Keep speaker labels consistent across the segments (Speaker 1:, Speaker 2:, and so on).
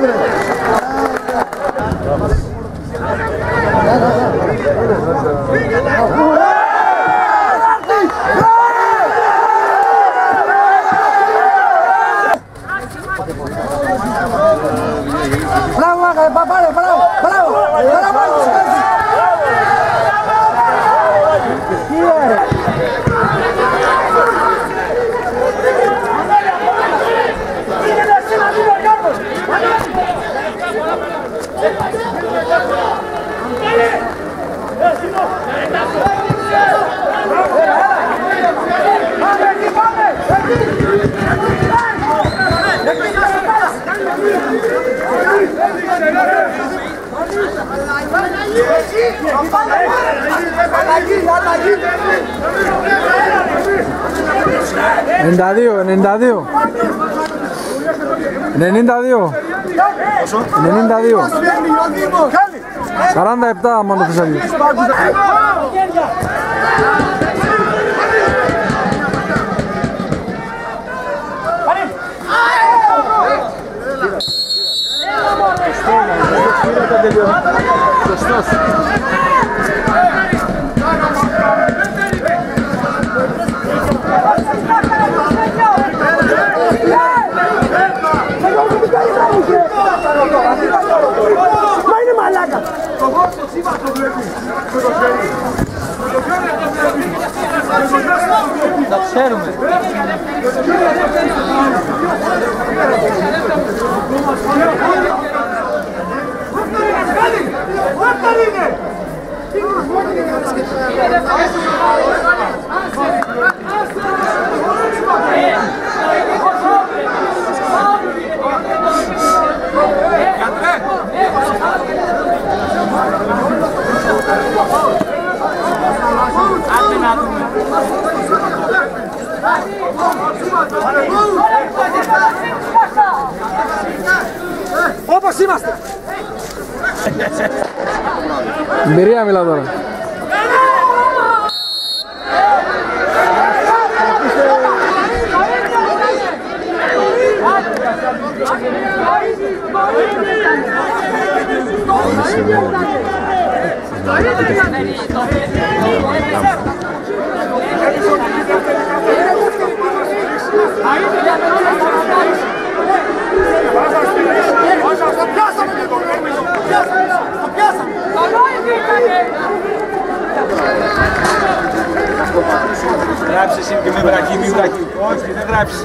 Speaker 1: Bravo, bravo, Endadio, en endadio. En endadio. En endadio. Karanda yaptı mano kısalı. Hadi. το θες Μα είναι μαλάκα. Τα ξέρουμε. Όπως είμαστε. Εμπειρία μιλάω τώρα. πιάσαμε, το πιάσαμε. Πανόητη ήτανε. Γράψε εσύ και με βραχή, μη βραχή. Όχι, δεν γράψει.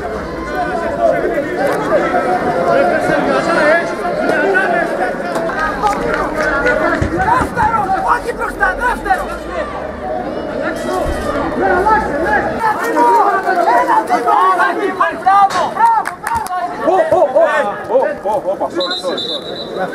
Speaker 1: vamos. a